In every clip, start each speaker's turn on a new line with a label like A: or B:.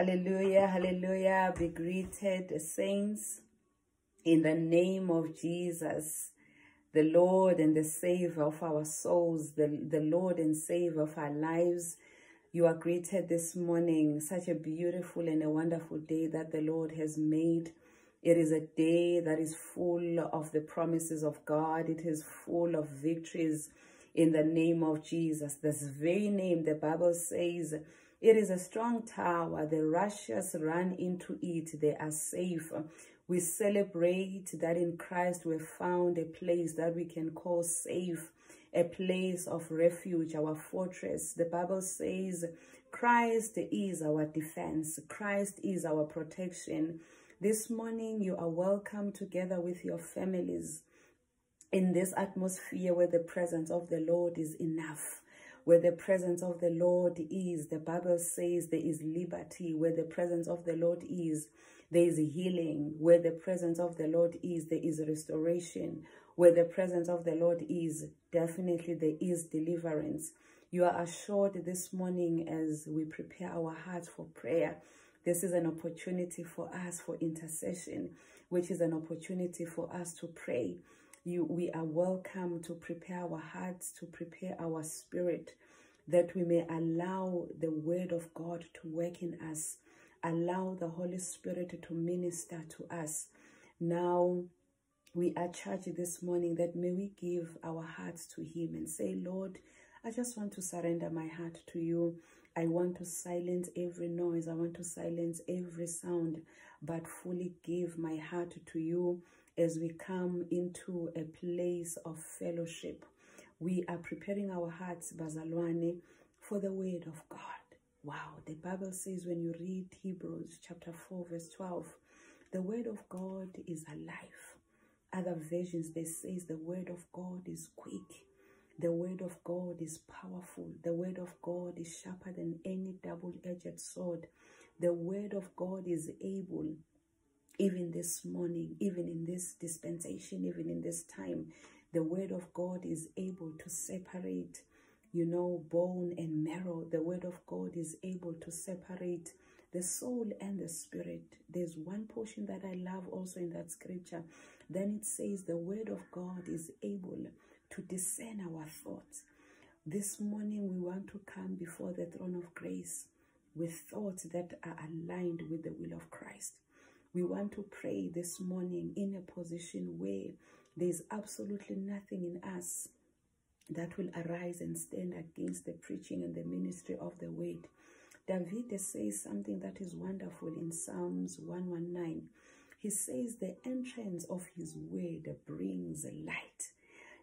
A: Hallelujah, hallelujah. Be greeted, saints, in the name of Jesus, the Lord and the Savior of our souls, the, the Lord and Savior of our lives. You are greeted this morning. Such a beautiful and a wonderful day that the Lord has made. It is a day that is full of the promises of God. It is full of victories in the name of Jesus. This very name, the Bible says, it is a strong tower. The righteous run into it. They are safe. We celebrate that in Christ we found a place that we can call safe, a place of refuge, our fortress. The Bible says Christ is our defense. Christ is our protection. This morning you are welcome together with your families in this atmosphere where the presence of the Lord is enough where the presence of the Lord is, the Bible says there is liberty. Where the presence of the Lord is, there is healing. Where the presence of the Lord is, there is restoration. Where the presence of the Lord is, definitely there is deliverance. You are assured this morning as we prepare our hearts for prayer. This is an opportunity for us for intercession, which is an opportunity for us to pray you we are welcome to prepare our hearts to prepare our spirit that we may allow the word of god to work in us. Allow the holy spirit to minister to us. Now we are charged this morning that may we give our hearts to him and say lord i just want to surrender my heart to you. I want to silence every noise. I want to silence every sound but fully give my heart to you as we come into a place of fellowship. We are preparing our hearts, Bazalwane, for the word of God. Wow, the Bible says when you read Hebrews chapter 4, verse 12, the word of God is alive. Other versions, they says the word of God is quick. The word of God is powerful. The word of God is sharper than any double-edged sword. The word of God is able even this morning, even in this dispensation, even in this time, the word of God is able to separate, you know, bone and marrow. The word of God is able to separate the soul and the spirit. There's one portion that I love also in that scripture. Then it says the word of God is able to discern our thoughts. This morning we want to come before the throne of grace with thoughts that are aligned with the will of Christ. We want to pray this morning in a position where there's absolutely nothing in us that will arise and stand against the preaching and the ministry of the word. David says something that is wonderful in Psalms 119. He says the entrance of his word brings light.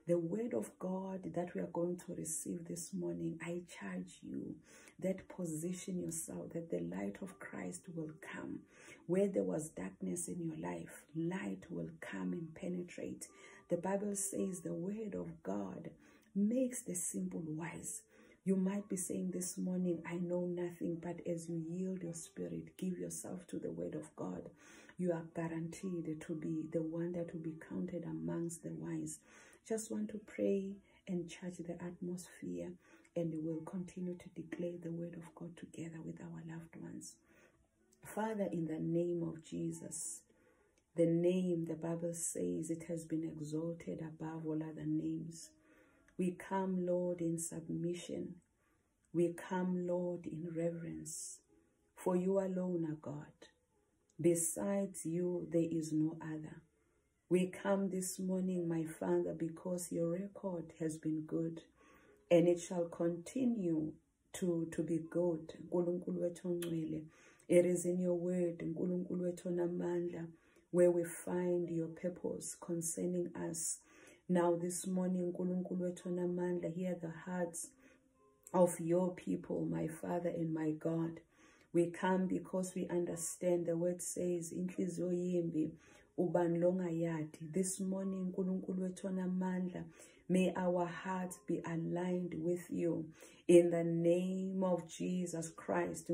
A: The word of God that we are going to receive this morning, I charge you that position yourself, that the light of Christ will come. Where there was darkness in your life, light will come and penetrate. The Bible says the word of God makes the simple wise. You might be saying this morning, I know nothing, but as you yield your spirit, give yourself to the word of God, you are guaranteed to be the one that will be counted amongst the wise. Just want to pray and charge the atmosphere and we'll continue to declare the word of God together with our loved ones. Father, in the name of Jesus, the name the Bible says it has been exalted above all other names. We come, Lord, in submission. We come, Lord, in reverence. For you alone are God. Besides you, there is no other. We come this morning, my Father, because your record has been good and it shall continue to, to be good. It is in your word, where we find your purpose concerning us. Now this morning, hear the hearts of your people, my Father and my God. We come because we understand the word says, ubani longayadi. This morning, uNkulunkulu wethu onamandla, May our hearts be aligned with you. In the name of Jesus Christ,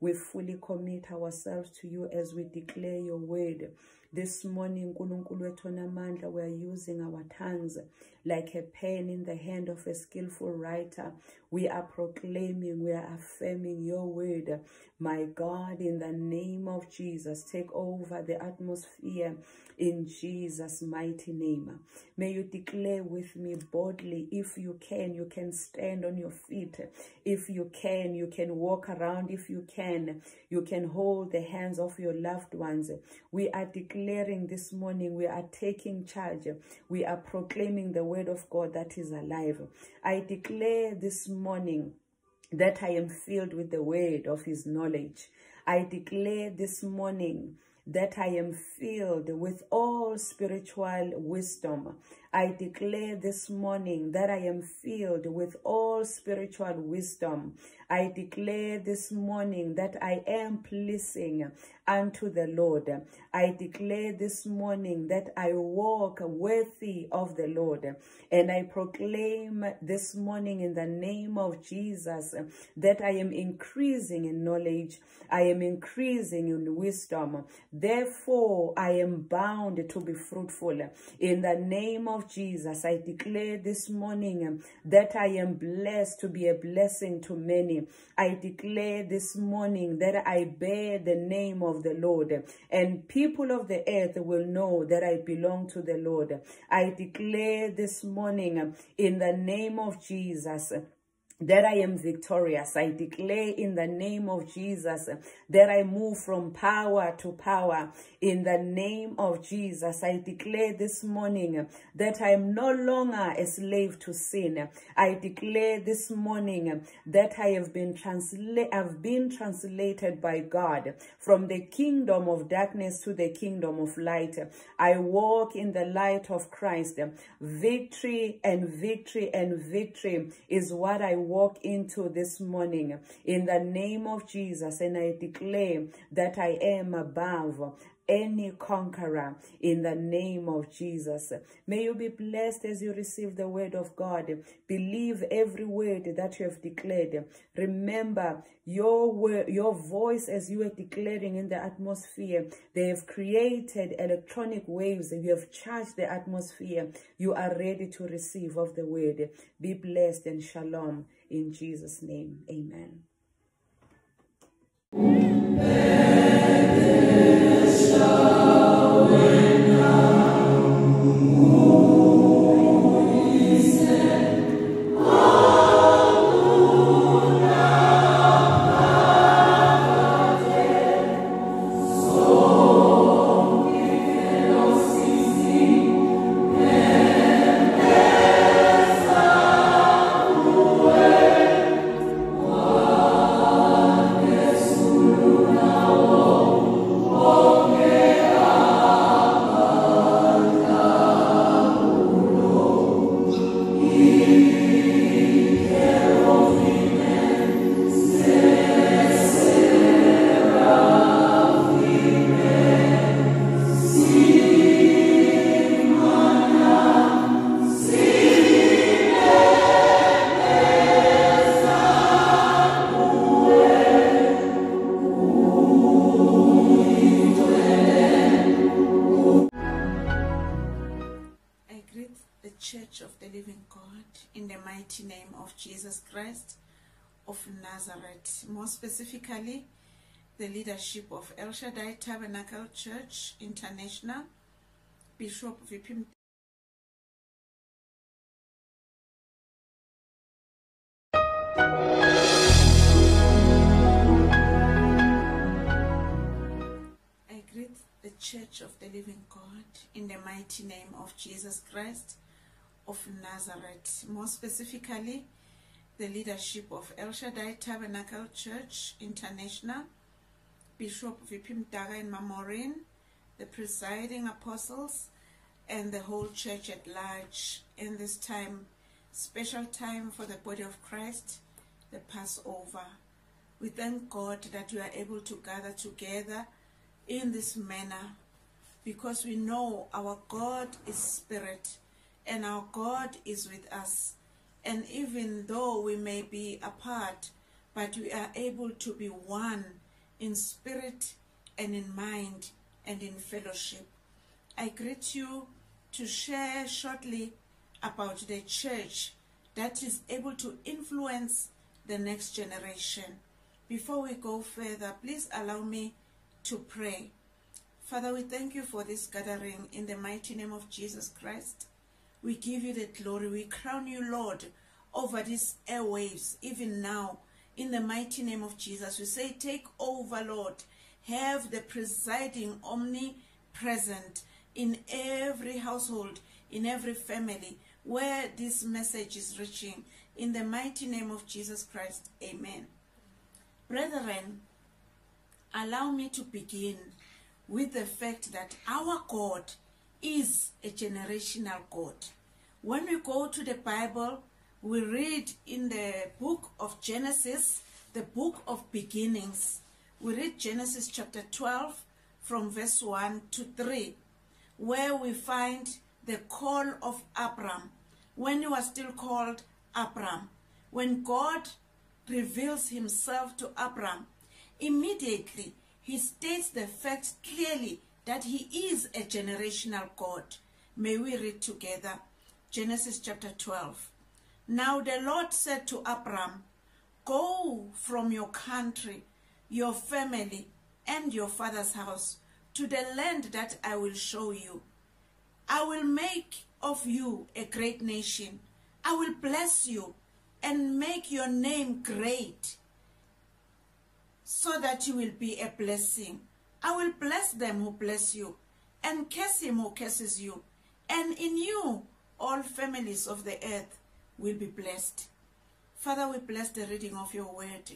A: we fully commit ourselves to you as we declare your word. This morning, we are using our tongues like a pen in the hand of a skillful writer. We are proclaiming, we are affirming your word. My God, in the name of Jesus, take over the atmosphere in Jesus' mighty name. May you declare with me boldly, if you can, you can stand on your feet. If you can, you can walk around. If you can, you can hold the hands of your loved ones. We are declaring this morning, we are taking charge. We are proclaiming the word of God that is alive. I declare this morning that I am filled with the word of his knowledge. I declare this morning that I am filled with all spiritual wisdom. I declare this morning that I am filled with all spiritual wisdom. I declare this morning that I am pleasing unto the Lord. I declare this morning that I walk worthy of the Lord. And I proclaim this morning in the name of Jesus that I am increasing in knowledge. I am increasing in wisdom. Therefore, I am bound to be fruitful. In the name of Jesus, I declare this morning um, that I am blessed to be a blessing to many. I declare this morning that I bear the name of the Lord, um, and people of the earth will know that I belong to the Lord. I declare this morning um, in the name of Jesus that I am victorious. I declare in the name of Jesus that I move from power to power. In the name of Jesus, I declare this morning that I am no longer a slave to sin. I declare this morning that I have been translated, have been translated by God from the kingdom of darkness to the kingdom of light. I walk in the light of Christ. Victory and victory and victory is what I walk into this morning in the name of Jesus. And I declare that I am above any conqueror in the name of Jesus. May you be blessed as you receive the word of God. Believe every word that you have declared. Remember your word, your voice as you are declaring in the atmosphere. They have created electronic waves. You have charged the atmosphere. You are ready to receive of the word. Be blessed and shalom in Jesus' name. Amen.
B: I of Nazareth, more specifically, the leadership of El Shaddai Tabernacle Church International, Bishop Vipim I greet the Church of the Living God in the mighty name of Jesus Christ of Nazareth, more specifically, the leadership of El Shaddai Tabernacle Church International, Bishop Vipim Daga and Mamorin, the presiding apostles, and the whole church at large in this time, special time for the body of Christ, the Passover. We thank God that we are able to gather together in this manner because we know our God is spirit and our God is with us. And even though we may be apart, but we are able to be one in spirit and in mind and in fellowship. I greet you to share shortly about the church that is able to influence the next generation. Before we go further, please allow me to pray. Father, we thank you for this gathering in the mighty name of Jesus Christ. We give you the glory. We crown you, Lord, over these airwaves, even now, in the mighty name of Jesus. We say, Take over, Lord. Have the presiding, omnipresent in every household, in every family where this message is reaching. In the mighty name of Jesus Christ, amen. Brethren, allow me to begin with the fact that our God is a generational God. When we go to the Bible, we read in the book of Genesis, the book of beginnings. We read Genesis chapter 12 from verse 1 to 3, where we find the call of Abram when he was still called Abram. When God reveals himself to Abram, immediately he states the fact clearly that he is a generational God. May we read together Genesis chapter 12. Now the Lord said to Abram, Go from your country, your family, and your father's house to the land that I will show you. I will make of you a great nation. I will bless you and make your name great so that you will be a blessing. I will bless them who bless you and curse him who curses you. And in you, all families of the earth will be blessed. Father, we bless the reading of your word.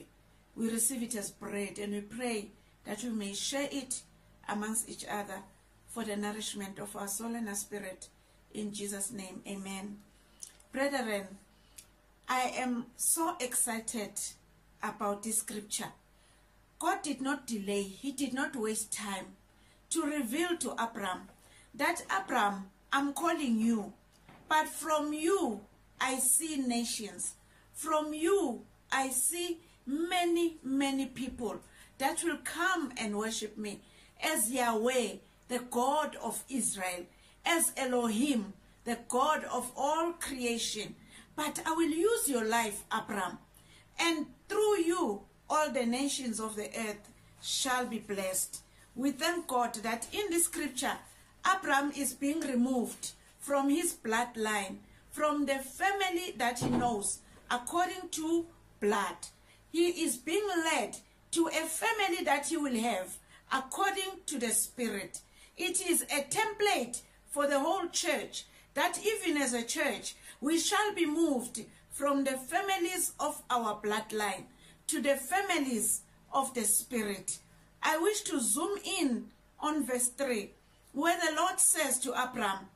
B: We receive it as bread and we pray that we may share it amongst each other for the nourishment of our soul and our spirit. In Jesus' name, amen. Brethren, I am so excited about this scripture. God did not delay, He did not waste time to reveal to Abram that Abram, I'm calling you, but from you I see nations. From you I see many, many people that will come and worship me as Yahweh, the God of Israel, as Elohim, the God of all creation. But I will use your life, Abram, and through you, all the nations of the earth shall be blessed. We thank God that in the scripture, Abram is being removed from his bloodline, from the family that he knows, according to blood. He is being led to a family that he will have, according to the Spirit. It is a template for the whole church that even as a church, we shall be moved from the families of our bloodline to the families of the Spirit. I wish to zoom in on verse 3, where the Lord says to Abram,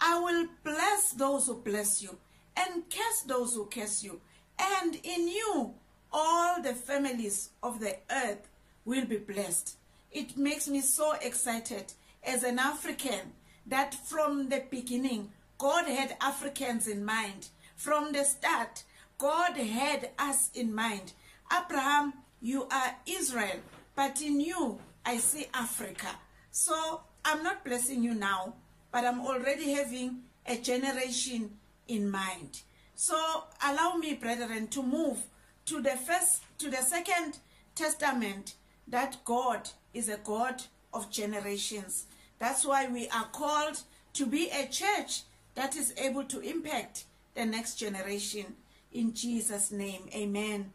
B: I will bless those who bless you and curse those who curse you. And in you, all the families of the earth will be blessed. It makes me so excited as an African that from the beginning, God had Africans in mind. From the start, God had us in mind. Abraham, you are Israel, but in you, I see Africa. So I'm not blessing you now, but I'm already having a generation in mind. So allow me, brethren, to move to the first, to the second testament that God is a God of generations. That's why we are called to be a church that is able to impact the next generation. In Jesus' name, amen.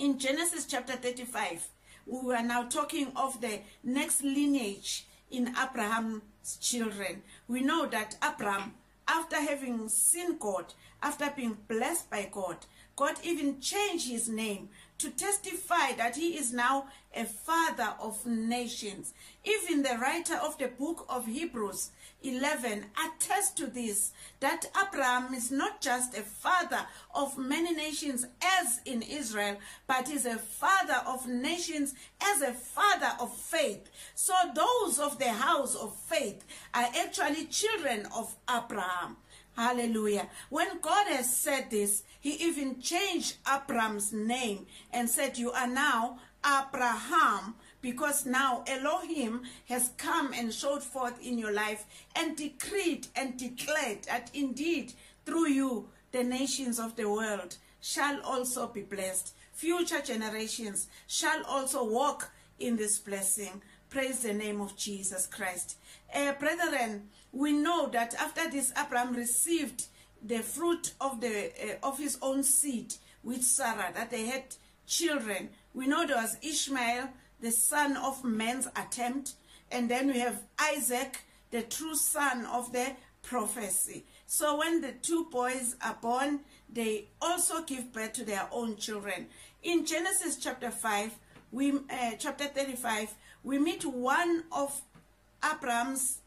B: In Genesis chapter 35, we are now talking of the next lineage in Abraham's children. We know that Abraham, after having seen God, after being blessed by God, God even changed his name to testify that he is now a father of nations. Even the writer of the book of Hebrews 11 attests to this, that Abraham is not just a father of many nations as in Israel, but is a father of nations as a father of faith. So those of the house of faith are actually children of Abraham. Hallelujah. When God has said this, he even changed Abraham's name and said, You are now Abraham, because now Elohim has come and showed forth in your life and decreed and declared that indeed through you the nations of the world shall also be blessed. Future generations shall also walk in this blessing. Praise the name of Jesus Christ. Uh, brethren, we know that after this, Abraham received the fruit of the uh, of his own seed with Sarah, that they had children. We know there was Ishmael, the son of man's attempt, and then we have Isaac, the true son of the prophecy. So when the two boys are born, they also give birth to their own children. In Genesis chapter 5, we uh, chapter 35, we meet one of Abraham's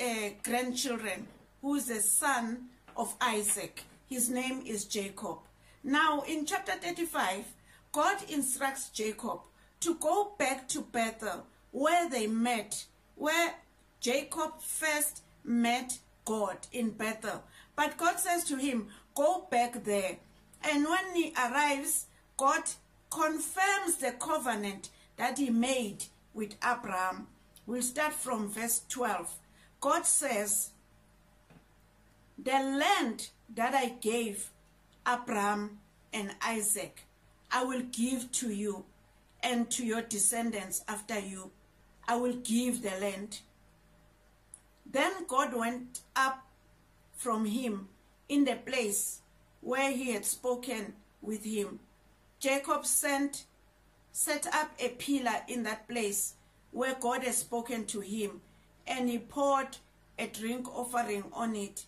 B: uh, grandchildren, who is the son of Isaac. His name is Jacob. Now, in chapter 35, God instructs Jacob to go back to Bethel, where they met, where Jacob first met God in Bethel. But God says to him, Go back there. And when he arrives, God confirms the covenant that he made with Abraham. We'll start from verse 12. God says, The land that I gave Abraham and Isaac, I will give to you and to your descendants after you. I will give the land. Then God went up from him in the place where he had spoken with him. Jacob sent, set up a pillar in that place where God had spoken to him, and he poured a drink offering on it,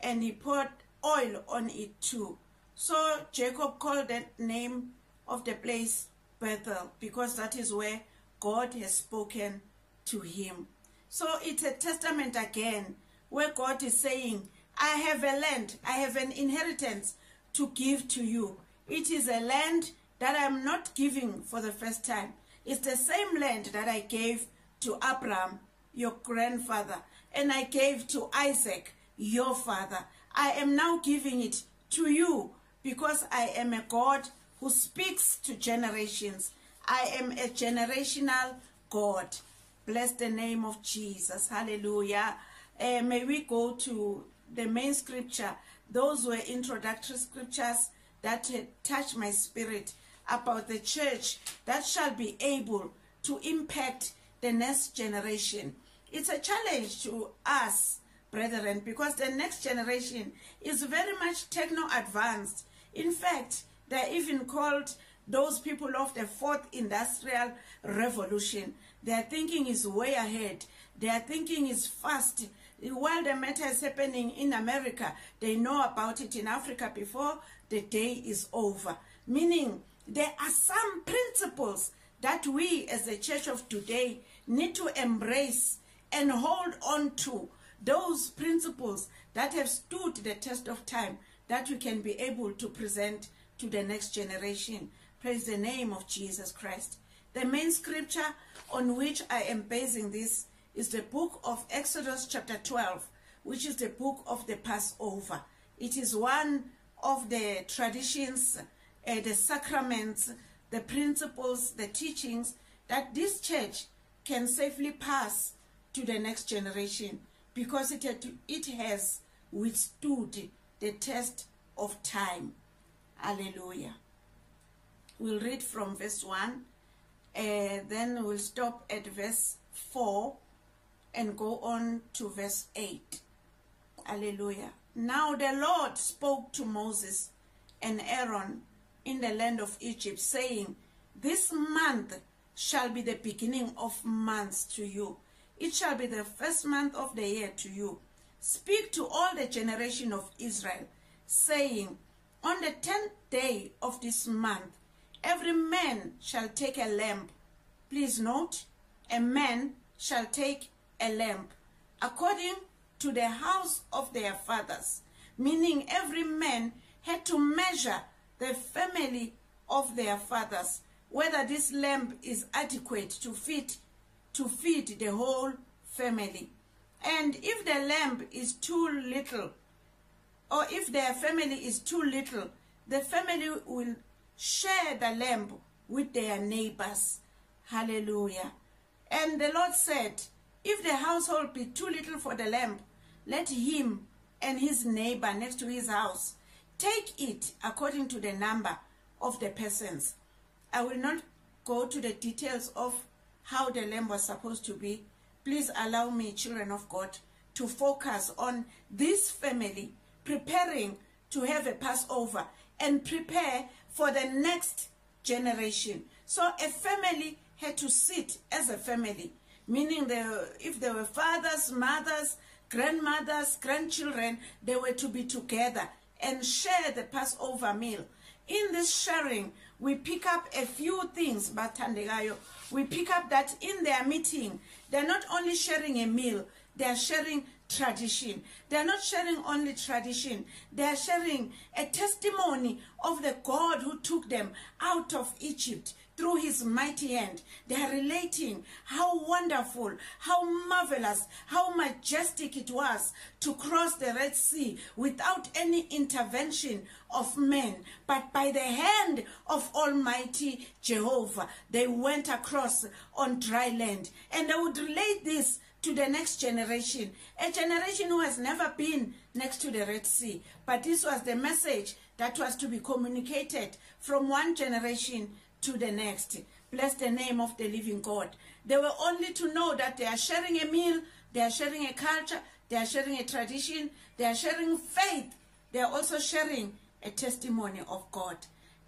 B: and he poured oil on it too. So Jacob called that name of the place Bethel, uh, because that is where God has spoken to him. So it's a testament again, where God is saying, I have a land, I have an inheritance to give to you. It is a land that I'm not giving for the first time. It's the same land that I gave to Abraham, your grandfather, and I gave to Isaac, your father. I am now giving it to you because I am a God who speaks to generations. I am a generational God. Bless the name of Jesus. Hallelujah. Uh, may we go to the main scripture. Those were introductory scriptures that touch my spirit about the church that shall be able to impact the next generation. It's a challenge to us, brethren, because the next generation is very much techno advanced. In fact, they're even called those people of the fourth industrial revolution. Their thinking is way ahead. Their thinking is fast while the matter is happening in America, they know about it in Africa before the day is over. Meaning, there are some principles that we as the church of today need to embrace and hold on to. Those principles that have stood the test of time that we can be able to present to the next generation. Praise the name of Jesus Christ. The main scripture on which I am basing this is the book of Exodus chapter 12, which is the book of the Passover. It is one of the traditions, uh, the sacraments, the principles, the teachings that this church can safely pass to the next generation because it, it has withstood the test of time. Hallelujah. We'll read from verse 1, uh, then we'll stop at verse 4 and go on to verse 8. Hallelujah. Now the Lord spoke to Moses and Aaron in the land of Egypt, saying, This month shall be the beginning of months to you. It shall be the first month of the year to you. Speak to all the generation of Israel, saying, On the tenth day of this month, every man shall take a lamb. Please note, a man shall take a lamp, according to the house of their fathers, meaning every man had to measure the family of their fathers, whether this lamp is adequate to feed, to feed the whole family. And if the lamp is too little, or if their family is too little, the family will share the lamp with their neighbors. Hallelujah. And the Lord said, if the household be too little for the lamp, let him and his neighbor next to his house take it according to the number of the persons. I will not go to the details of how the lamb was supposed to be. Please allow me, children of God, to focus on this family preparing to have a Passover and prepare for the next generation. So a family had to sit as a family, meaning the, if there were fathers, mothers, grandmothers, grandchildren, they were to be together and share the Passover meal. In this sharing, we pick up a few things, Batandegayo. We pick up that in their meeting, they're not only sharing a meal, they're sharing tradition. They're not sharing only tradition, they're sharing a testimony of the God who took them out of Egypt through his mighty hand. They are relating how wonderful, how marvelous, how majestic it was to cross the Red Sea without any intervention of men, but by the hand of Almighty Jehovah. They went across on dry land. And they would relate this to the next generation, a generation who has never been next to the Red Sea. But this was the message that was to be communicated from one generation to the next. Bless the name of the living God. They were only to know that they are sharing a meal, they are sharing a culture, they are sharing a tradition, they are sharing faith, they are also sharing a testimony of God.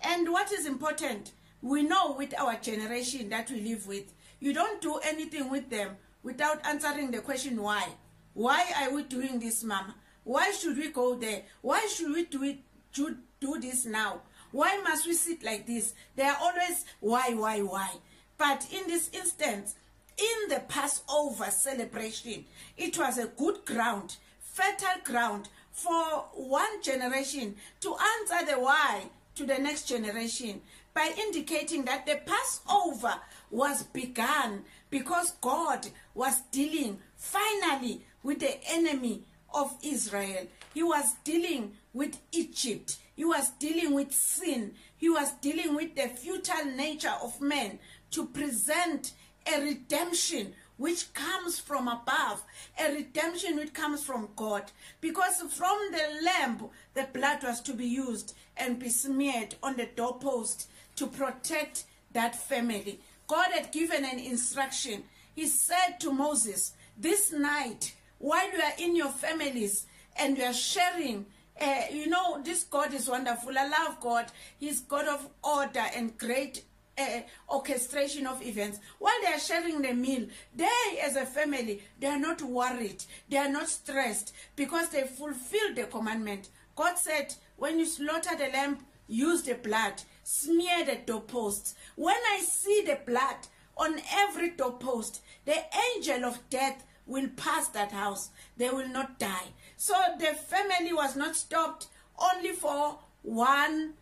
B: And what is important, we know with our generation that we live with, you don't do anything with them without answering the question why. Why are we doing this, Mama? Why should we go there? Why should we do it? Do, do this now? Why must we sit like this? They are always why, why, why. But in this instance, in the Passover celebration, it was a good ground, fertile ground for one generation to answer the why to the next generation by indicating that the Passover was begun because God was dealing finally with the enemy of Israel. He was dealing with Egypt. He was dealing with sin. He was dealing with the futile nature of man to present a redemption which comes from above, a redemption which comes from God. Because from the lamb, the blood was to be used and be smeared on the doorpost to protect that family. God had given an instruction. He said to Moses, This night, while you are in your families and you are sharing uh, you know, this God is wonderful. I love God. He's God of order and great uh, orchestration of events. While they are sharing the meal, they as a family, they are not worried. They are not stressed because they fulfilled the commandment. God said, when you slaughter the lamb, use the blood, smear the doorposts. When I see the blood on every doorpost, the angel of death will pass that house. They will not die. So the family was not stopped only for one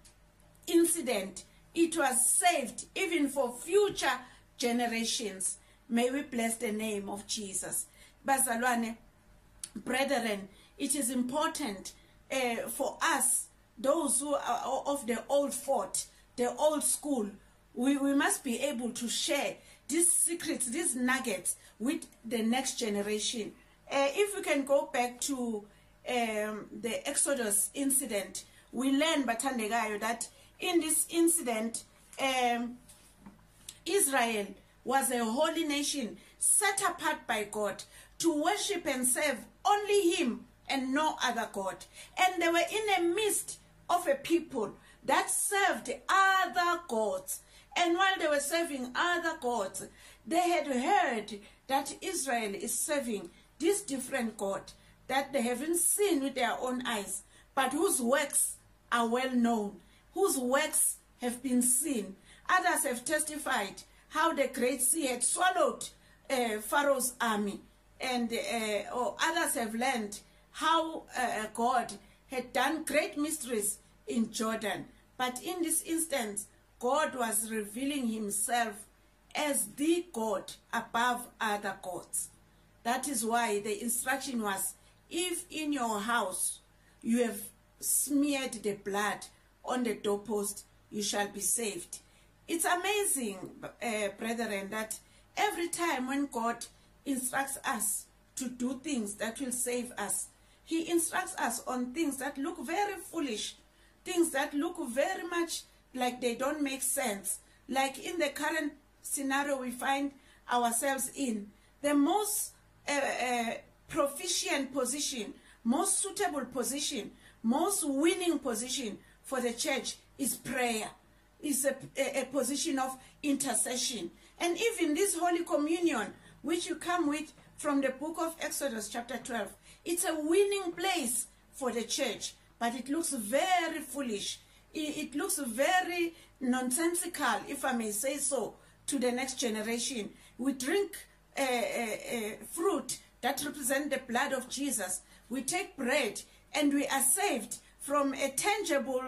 B: incident. It was saved even for future generations. May we bless the name of Jesus. Bazalwane, brethren, it is important uh, for us, those who are of the old fort, the old school, we, we must be able to share these secrets, these nuggets with the next generation. Uh, if we can go back to um, the Exodus incident, we learn, Batandegayo, that in this incident, um, Israel was a holy nation set apart by God to worship and serve only Him and no other God. And they were in the midst of a people that served other gods. And while they were serving other gods, they had heard that Israel is serving this different God that they haven't seen with their own eyes, but whose works are well known, whose works have been seen. Others have testified how the Great Sea had swallowed uh, Pharaoh's army, and uh, others have learned how uh, God had done great mysteries in Jordan. But in this instance, God was revealing himself as the God above other gods. That is why the instruction was, if in your house you have smeared the blood on the doorpost, you shall be saved. It's amazing, uh, brethren, that every time when God instructs us to do things that will save us, he instructs us on things that look very foolish things that look very much like they don't make sense. Like in the current scenario we find ourselves in, the most uh, uh, proficient position, most suitable position, most winning position for the church is prayer, is a, a, a position of intercession. And even this Holy Communion, which you come with from the book of Exodus, chapter 12, it's a winning place for the church, but it looks very foolish. It, looks very nonsensical, if I may say so, to the next generation. We drink uh, uh, fruit that represent the blood of Jesus. We take bread and we are saved from a tangible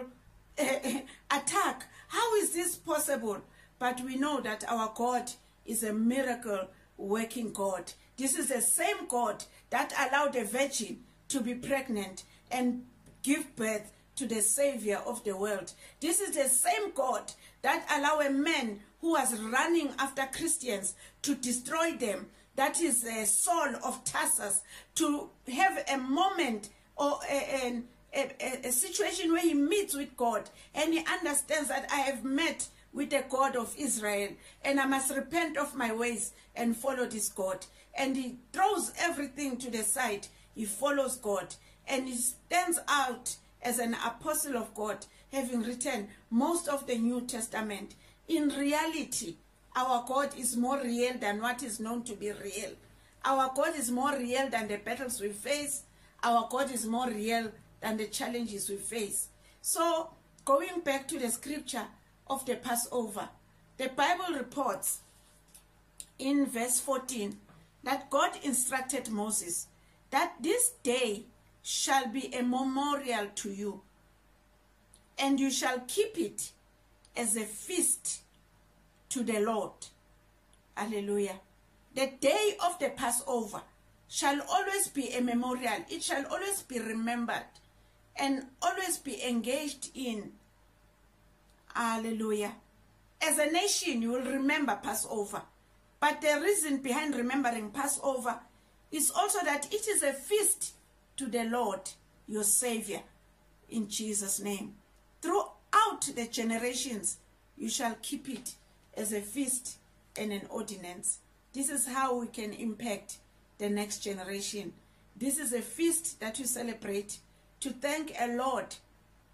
B: attack. How is this possible? But we know that our God is a miracle working God. This is the same God that allowed a virgin to be pregnant and give birth to the Savior of the world. This is the same God that allowed a man who was running after Christians to destroy them. That is a Saul of Tarsus to have a moment or a, a, a, a situation where he meets with God and he understands that I have met with the God of Israel and I must repent of my ways and follow this God. And he throws everything to the side. He follows God and he stands out as an apostle of God, having written most of the New Testament. In reality, our God is more real than what is known to be real. Our God is more real than the battles we face. Our God is more real than the challenges we face. So, going back to the scripture of the Passover, the Bible reports in verse 14 that God instructed Moses that this day shall be a memorial to you, and you shall keep it as a feast to the Lord. Hallelujah. The day of the Passover shall always be a memorial. It shall always be remembered and always be engaged in. Hallelujah. As a nation, you will remember Passover. But the reason behind remembering Passover is also that it is a feast to the Lord, your Savior, in Jesus' name. Throughout the generations, you shall keep it as a feast and an ordinance. This is how we can impact the next generation. This is a feast that we celebrate to thank a Lord,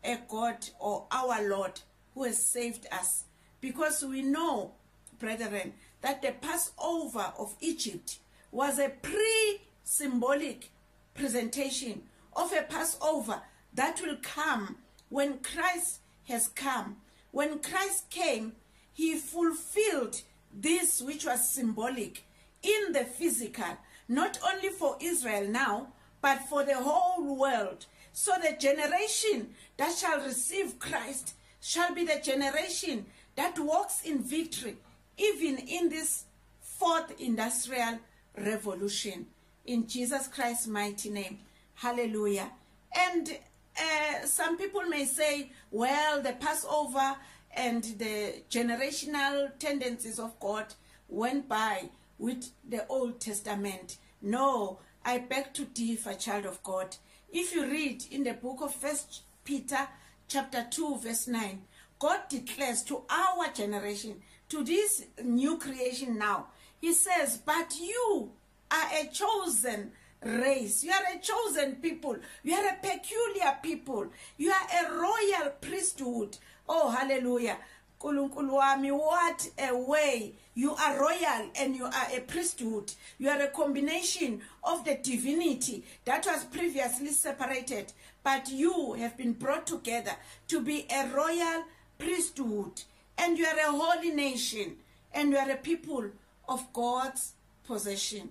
B: a God or our Lord who has saved us. Because we know, brethren, that the Passover of Egypt was a pre-symbolic presentation of a Passover that will come when Christ has come. When Christ came, he fulfilled this which was symbolic in the physical, not only for Israel now, but for the whole world. So the generation that shall receive Christ shall be the generation that walks in victory, even in this fourth industrial revolution in Jesus Christ's mighty name. Hallelujah. And uh, some people may say, well, the Passover and the generational tendencies of God went by with the Old Testament. No, I beg to differ, child of God. If you read in the book of First Peter chapter 2 verse 9, God declares to our generation, to this new creation now, he says, but you are a chosen race. You are a chosen people. You are a peculiar people. You are a royal priesthood. Oh, hallelujah. What a way. You are royal and you are a priesthood. You are a combination of the divinity that was previously separated, but you have been brought together to be a royal priesthood. And you are a holy nation. And you are a people of God's possession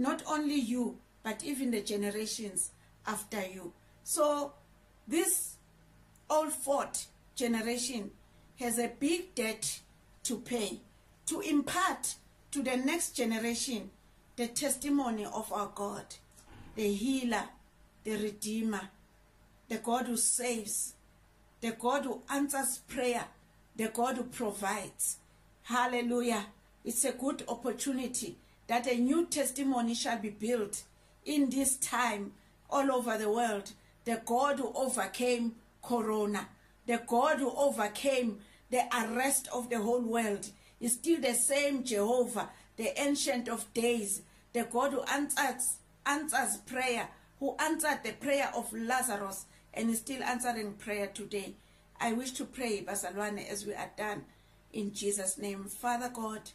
B: not only you, but even the generations after you. So this old fourth generation has a big debt to pay to impart to the next generation the testimony of our God, the healer, the redeemer, the God who saves, the God who answers prayer, the God who provides. Hallelujah. It's a good opportunity that a new testimony shall be built in this time all over the world. The God who overcame Corona, the God who overcame the arrest of the whole world, is still the same Jehovah, the ancient of days, the God who answers, answers prayer, who answered the prayer of Lazarus and is still answering prayer today. I wish to pray, Bazalwane, as we are done in Jesus' name. Father God,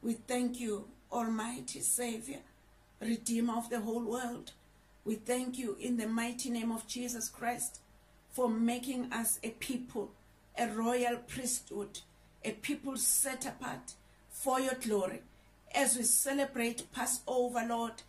B: we thank you, Almighty Savior, Redeemer of the whole world. We thank you in the mighty name of Jesus Christ for making us a people, a royal priesthood, a people set apart for your glory. As we celebrate Passover, Lord,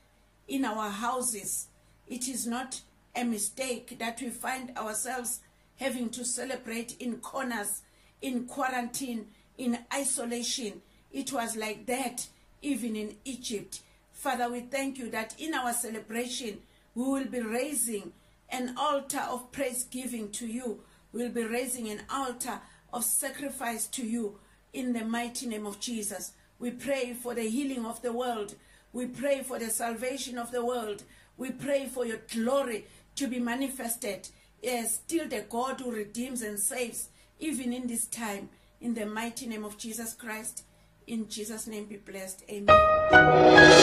B: in our houses, it is not a mistake that we find ourselves having to celebrate in corners, in quarantine, in isolation. It was like that even in Egypt. Father, we thank you that in our celebration, we will be raising an altar of praise giving to you. We'll be raising an altar of sacrifice to you in the mighty name of Jesus. We pray for the healing of the world. We pray for the salvation of the world. We pray for your glory to be manifested. Yes, still the God who redeems and saves, even in this time. In the mighty name of Jesus Christ. In Jesus' name be blessed. Amen.